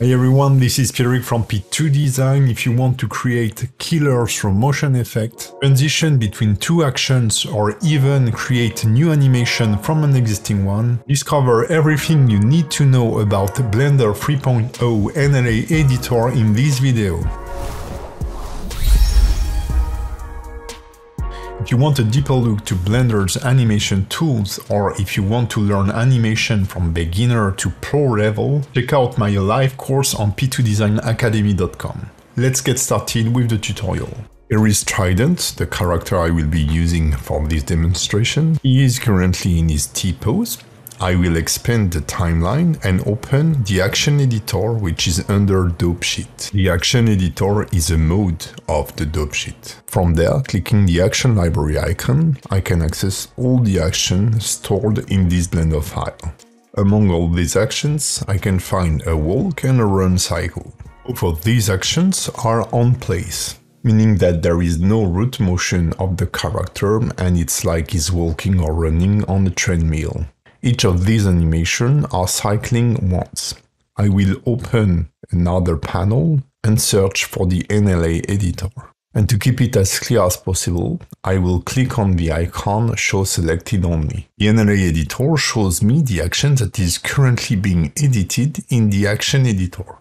Hey everyone, this is Pierrick from P2 Design. If you want to create killers from motion effect, transition between two actions, or even create new animation from an existing one, discover everything you need to know about Blender 3.0 NLA editor in this video. You want a deeper look to Blender's animation tools or if you want to learn animation from beginner to pro level, check out my live course on p2designacademy.com. Let's get started with the tutorial. Here is Trident, the character I will be using for this demonstration. He is currently in his T-pose, I will expand the timeline and open the action editor which is under dope sheet. The action editor is a mode of the dope sheet. From there, clicking the action library icon, I can access all the actions stored in this Blender file. Among all these actions, I can find a walk and a run cycle. Both of these actions are on place, meaning that there is no root motion of the character and it's like he's walking or running on a treadmill. Each of these animations are cycling once. I will open another panel and search for the NLA editor. And to keep it as clear as possible, I will click on the icon Show Selected Only. The NLA editor shows me the action that is currently being edited in the action editor,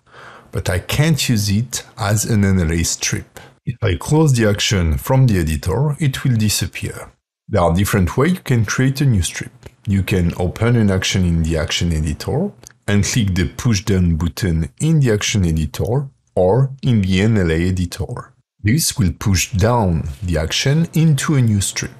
but I can't use it as an NLA strip. If I close the action from the editor, it will disappear. There are different ways you can create a new strip you can open an action in the action editor and click the push down button in the action editor or in the NLA editor. This will push down the action into a new strip.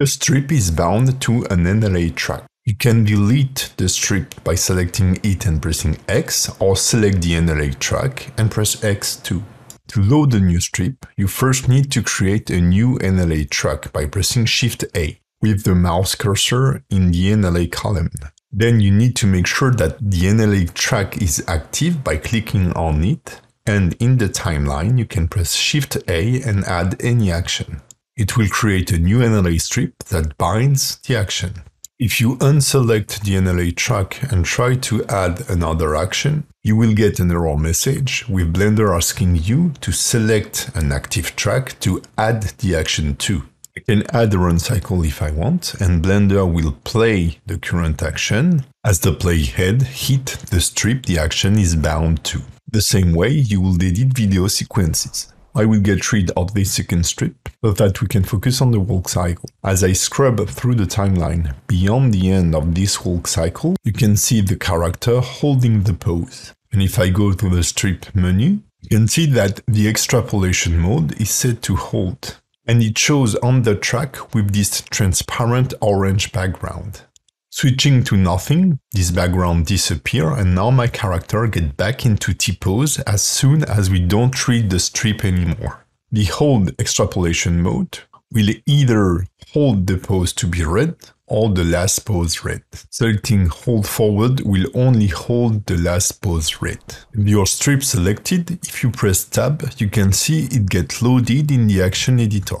A strip is bound to an NLA track. You can delete the strip by selecting it and pressing X or select the NLA track and press X2. To load a new strip, you first need to create a new NLA track by pressing Shift A with the mouse cursor in the NLA column. Then you need to make sure that the NLA track is active by clicking on it, and in the timeline you can press Shift A and add any action. It will create a new NLA strip that binds the action. If you unselect the NLA track and try to add another action, you will get an error message with Blender asking you to select an active track to add the action to. I can add a run cycle if I want, and Blender will play the current action. As the playhead hit the strip the action is bound to. The same way you will edit video sequences. I will get rid of this second strip so that we can focus on the walk cycle. As I scrub through the timeline beyond the end of this walk cycle, you can see the character holding the pose. And if I go to the strip menu, you can see that the extrapolation mode is set to hold and it shows on the track with this transparent orange background. Switching to nothing, this background disappear and now my character get back into T-pose as soon as we don't treat the strip anymore. The hold extrapolation mode will either hold the pose to be read or the last pose read. Selecting hold forward will only hold the last pose read. With your strip selected, if you press tab, you can see it get loaded in the action editor.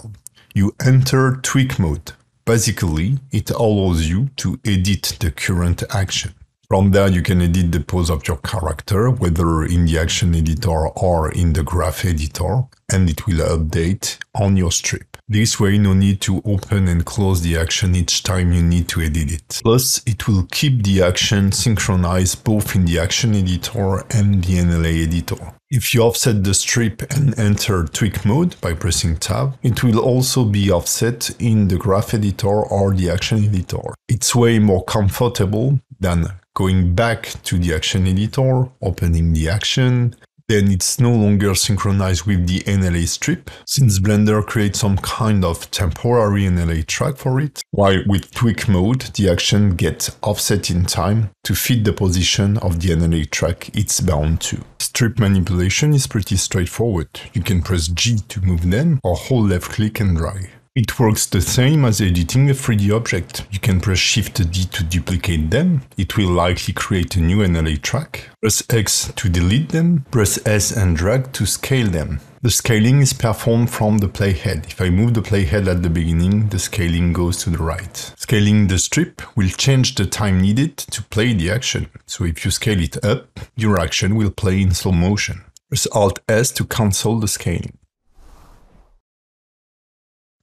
You enter tweak mode. Basically, it allows you to edit the current action. From there, you can edit the pose of your character, whether in the action editor or in the graph editor, and it will update on your strip. This way, no need to open and close the action each time you need to edit it. Plus, it will keep the action synchronized both in the action editor and the NLA editor. If you offset the strip and enter tweak mode by pressing tab, it will also be offset in the graph editor or the action editor. It's way more comfortable than going back to the action editor, opening the action, then it's no longer synchronized with the NLA strip, since Blender creates some kind of temporary NLA track for it, while with tweak mode, the action gets offset in time to fit the position of the NLA track it's bound to. Strip manipulation is pretty straightforward. You can press G to move them, or hold left click and drag. It works the same as editing a 3D object. You can press Shift D to duplicate them. It will likely create a new NLA track. Press X to delete them. Press S and drag to scale them. The scaling is performed from the playhead. If I move the playhead at the beginning, the scaling goes to the right. Scaling the strip will change the time needed to play the action. So if you scale it up, your action will play in slow motion. Press Alt S to cancel the scaling.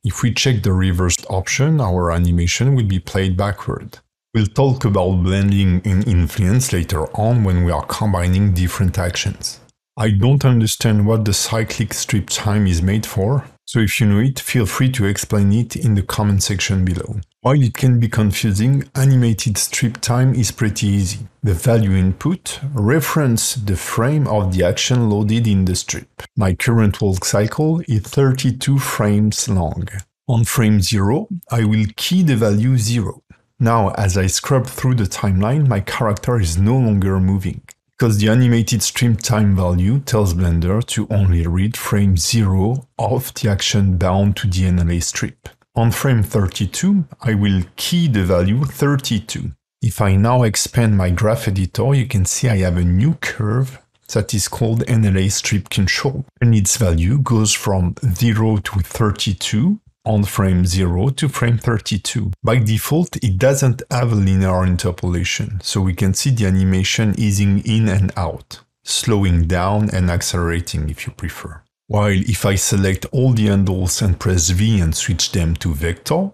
If we check the reversed option, our animation will be played backward. We'll talk about blending and influence later on when we are combining different actions. I don't understand what the cyclic strip time is made for, so if you know it, feel free to explain it in the comment section below. While it can be confusing, animated strip time is pretty easy. The value input reference the frame of the action loaded in the strip. My current walk cycle is 32 frames long. On frame 0, I will key the value 0. Now, as I scrub through the timeline, my character is no longer moving because the animated strip time value tells Blender to only read frame 0 of the action bound to the NLA strip. On frame 32, I will key the value 32. If I now expand my graph editor, you can see I have a new curve that is called NLA strip control, and its value goes from 0 to 32 on frame 0 to frame 32. By default, it doesn't have linear interpolation, so we can see the animation easing in and out, slowing down and accelerating if you prefer. While if I select all the handles and press V and switch them to vector,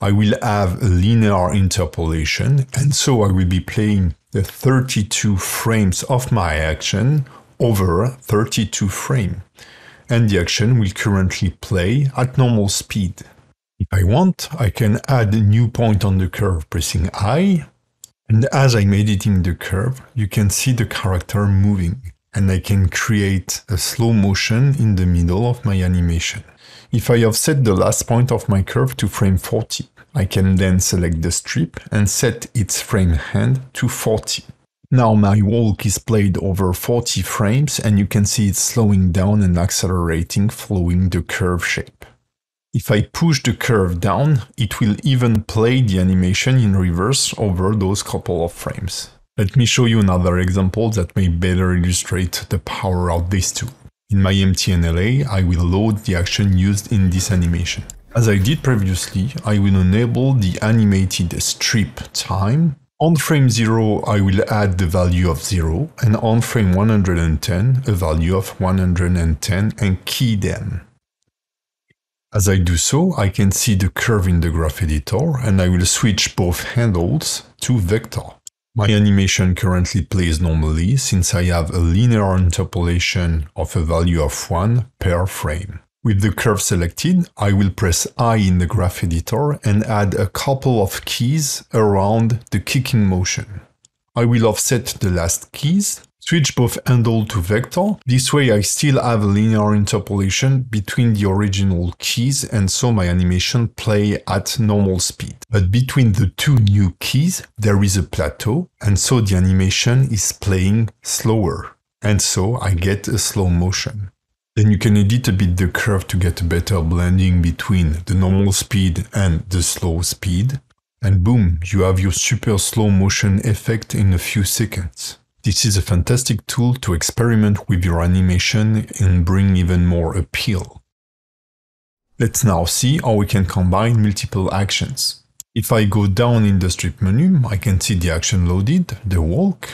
I will have a linear interpolation, and so I will be playing the 32 frames of my action over 32 frame. And the action will currently play at normal speed. If I want, I can add a new point on the curve pressing I, and as I'm editing the curve, you can see the character moving, and I can create a slow motion in the middle of my animation. If I offset the last point of my curve to frame 40, I can then select the strip and set its frame end to 40. Now my walk is played over 40 frames and you can see it slowing down and accelerating following the curve shape. If I push the curve down, it will even play the animation in reverse over those couple of frames. Let me show you another example that may better illustrate the power of this tool. In my empty NLA, I will load the action used in this animation. As I did previously, I will enable the animated strip time on frame 0, I will add the value of 0, and on frame 110, a value of 110 and key them. As I do so, I can see the curve in the graph editor, and I will switch both handles to vector. My animation currently plays normally since I have a linear interpolation of a value of 1 per frame. With the curve selected, I will press I in the graph editor and add a couple of keys around the kicking motion. I will offset the last keys, switch both handle to vector. This way I still have a linear interpolation between the original keys and so my animation play at normal speed. But between the two new keys there is a plateau and so the animation is playing slower. And so I get a slow motion. Then you can edit a bit the curve to get a better blending between the normal speed and the slow speed. And boom, you have your super slow motion effect in a few seconds. This is a fantastic tool to experiment with your animation and bring even more appeal. Let's now see how we can combine multiple actions. If I go down in the strip menu, I can see the action loaded, the walk,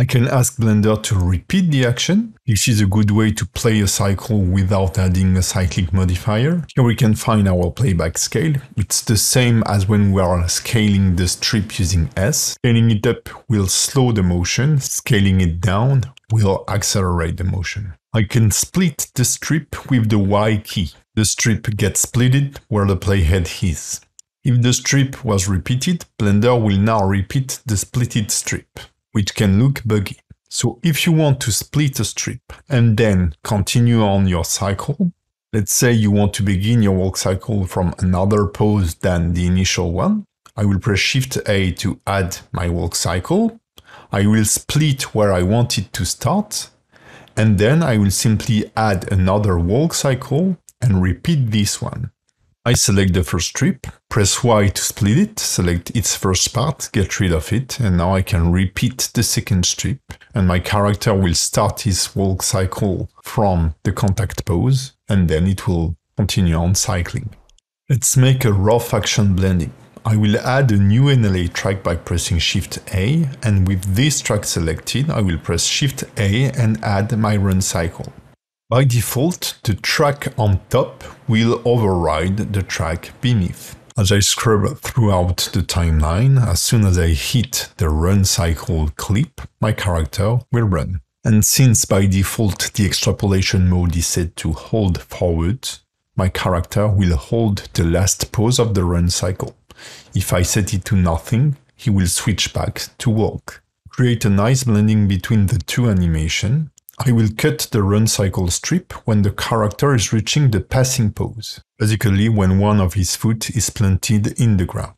I can ask Blender to repeat the action. This is a good way to play a cycle without adding a cyclic modifier. Here we can find our playback scale. It's the same as when we are scaling the strip using S. Scaling it up will slow the motion, scaling it down will accelerate the motion. I can split the strip with the Y key. The strip gets splitted where the playhead is. If the strip was repeated, Blender will now repeat the splitted strip which can look buggy. So if you want to split a strip and then continue on your cycle, let's say you want to begin your walk cycle from another pose than the initial one, I will press Shift A to add my walk cycle. I will split where I want it to start, and then I will simply add another walk cycle and repeat this one. I select the first strip, press Y to split it, select its first part, get rid of it, and now I can repeat the second strip, and my character will start his walk cycle from the contact pose, and then it will continue on cycling. Let's make a rough action blending. I will add a new NLA track by pressing Shift A, and with this track selected, I will press Shift A and add my run cycle. By default, the track on top will override the track beneath. As I scrub throughout the timeline, as soon as I hit the run cycle clip, my character will run. And since by default the extrapolation mode is set to hold forward, my character will hold the last pose of the run cycle. If I set it to nothing, he will switch back to walk. Create a nice blending between the two animation, I will cut the run cycle strip when the character is reaching the passing pose, basically when one of his foot is planted in the ground.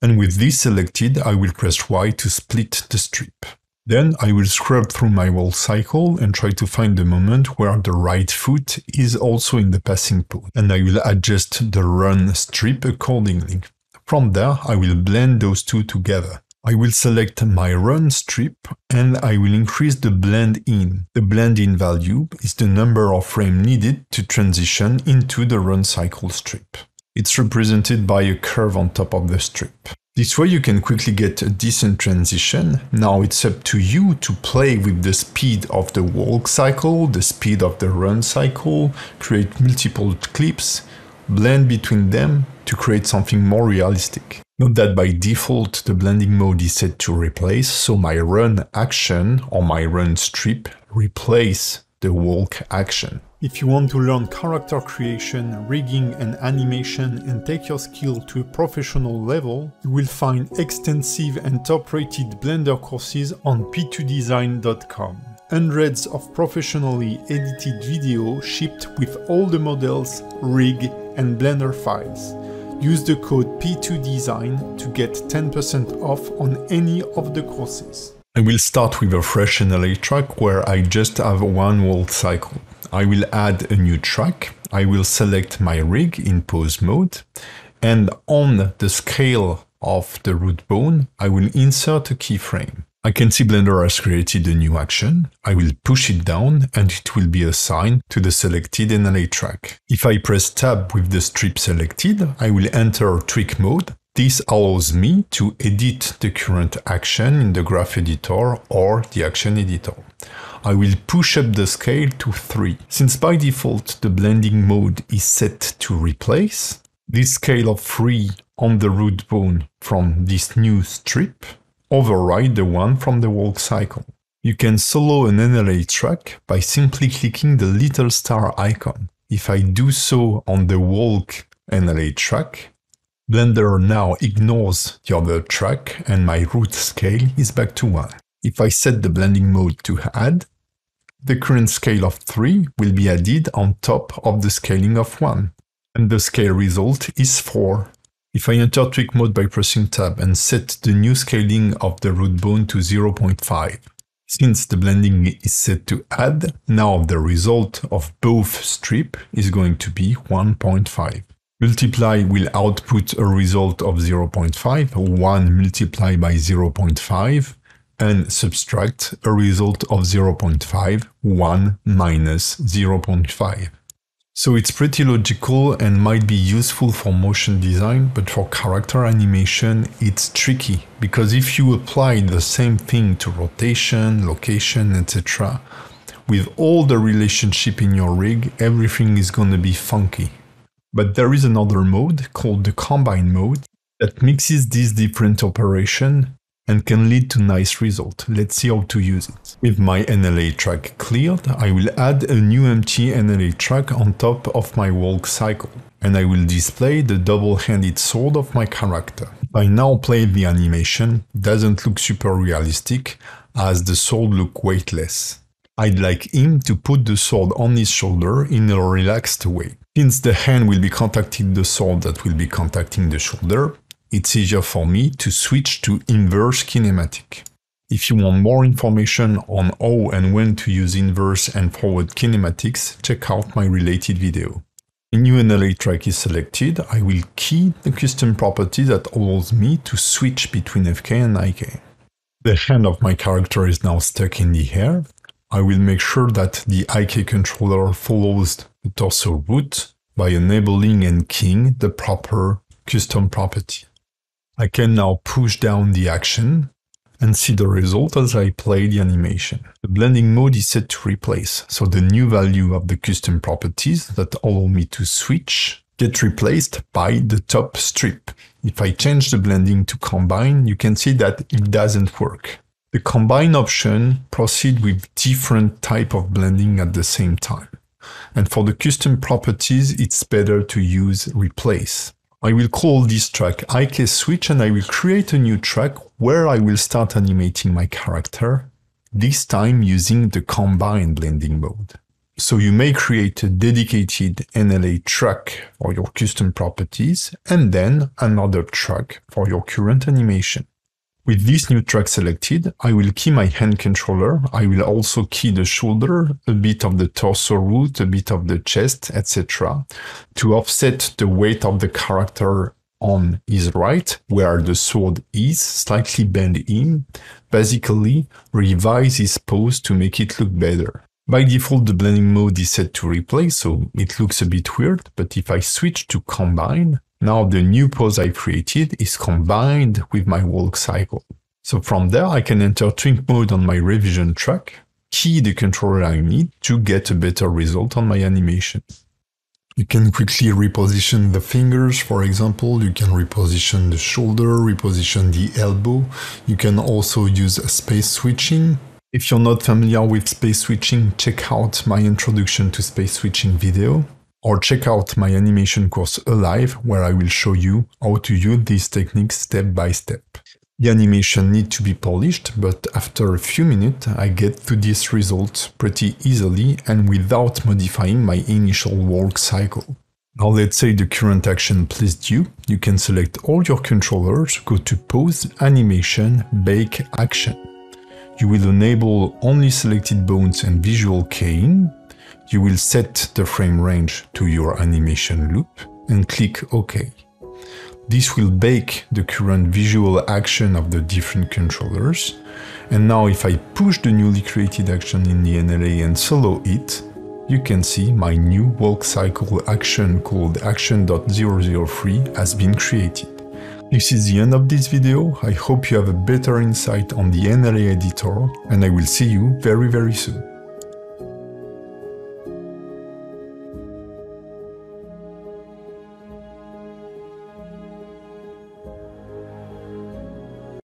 And with this selected, I will press Y to split the strip. Then I will scrub through my walk cycle and try to find the moment where the right foot is also in the passing pose, and I will adjust the run strip accordingly. From there, I will blend those two together. I will select my run strip and I will increase the blend in. The blend in value is the number of frames needed to transition into the run cycle strip. It's represented by a curve on top of the strip. This way you can quickly get a decent transition. Now it's up to you to play with the speed of the walk cycle, the speed of the run cycle, create multiple clips, blend between them to create something more realistic. Note that by default the blending mode is set to replace, so my run action or my run strip replace the walk action. If you want to learn character creation, rigging and animation and take your skill to a professional level, you will find extensive and top-rated Blender courses on p2design.com. Hundreds of professionally edited videos shipped with all the models, rig and Blender files. Use the code P2Design to get 10% off on any of the courses. I will start with a fresh NLA track where I just have one walk cycle. I will add a new track. I will select my rig in pose mode and on the scale of the root bone, I will insert a keyframe. I can see Blender has created a new action. I will push it down and it will be assigned to the selected NLA track. If I press tab with the strip selected, I will enter tweak mode. This allows me to edit the current action in the graph editor or the action editor. I will push up the scale to 3. Since by default the blending mode is set to replace, this scale of 3 on the root bone from this new strip override the one from the walk cycle. You can solo an NLA track by simply clicking the little star icon. If I do so on the walk NLA track, Blender now ignores the other track and my root scale is back to 1. If I set the blending mode to add, the current scale of 3 will be added on top of the scaling of 1, and the scale result is 4. If I enter tweak mode by pressing tab and set the new scaling of the root bone to 0.5, since the blending is set to add, now the result of both strip is going to be 1.5. Multiply will output a result of 0.5, 1 multiplied by 0.5, and subtract a result of 0.5, 1 minus 0.5. So it's pretty logical and might be useful for motion design, but for character animation, it's tricky because if you apply the same thing to rotation, location, etc., with all the relationship in your rig, everything is going to be funky. But there is another mode called the combine mode that mixes these different operations and can lead to nice result. Let's see how to use it. With my NLA track cleared, I will add a new empty NLA track on top of my walk cycle, and I will display the double-handed sword of my character. I now play the animation, doesn't look super realistic, as the sword look weightless. I'd like him to put the sword on his shoulder in a relaxed way. Since the hand will be contacting the sword that will be contacting the shoulder, it's easier for me to switch to inverse kinematic. If you want more information on how and when to use inverse and forward kinematics, check out my related video. A new NLA track is selected, I will key the custom property that allows me to switch between FK and IK. The hand of my character is now stuck in the air. I will make sure that the IK controller follows the torso root by enabling and keying the proper custom property. I can now push down the action and see the result as I play the animation. The blending mode is set to replace, so the new value of the custom properties that allow me to switch get replaced by the top strip. If I change the blending to combine, you can see that it doesn't work. The combine option proceed with different type of blending at the same time. And for the custom properties, it's better to use replace. I will call this track IK switch and I will create a new track where I will start animating my character, this time using the combine blending mode. So you may create a dedicated NLA track for your custom properties and then another track for your current animation. With this new track selected, I will key my hand controller. I will also key the shoulder, a bit of the torso root, a bit of the chest, etc. to offset the weight of the character on his right, where the sword is, slightly bend in, basically revise his pose to make it look better. By default, the blending mode is set to replace, so it looks a bit weird, but if I switch to combine, now the new pose I created is combined with my walk cycle. So from there, I can enter tweak mode on my revision track, key the controller I need to get a better result on my animation. You can quickly reposition the fingers, for example, you can reposition the shoulder, reposition the elbow. You can also use space switching if you're not familiar with space switching, check out my introduction to space switching video or check out my animation course Alive where I will show you how to use these techniques step by step. The animation need to be polished, but after a few minutes I get to this result pretty easily and without modifying my initial walk cycle. Now let's say the current action pleased you, you can select all your controllers, go to Pose, Animation, Bake Action. You will enable only selected bones and visual keying. You will set the frame range to your animation loop and click OK. This will bake the current visual action of the different controllers. And now if I push the newly created action in the NLA and solo it, you can see my new walk cycle action called action.003 has been created. This is the end of this video, I hope you have a better insight on the NLA editor and I will see you very very soon.